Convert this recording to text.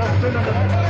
Ya estoy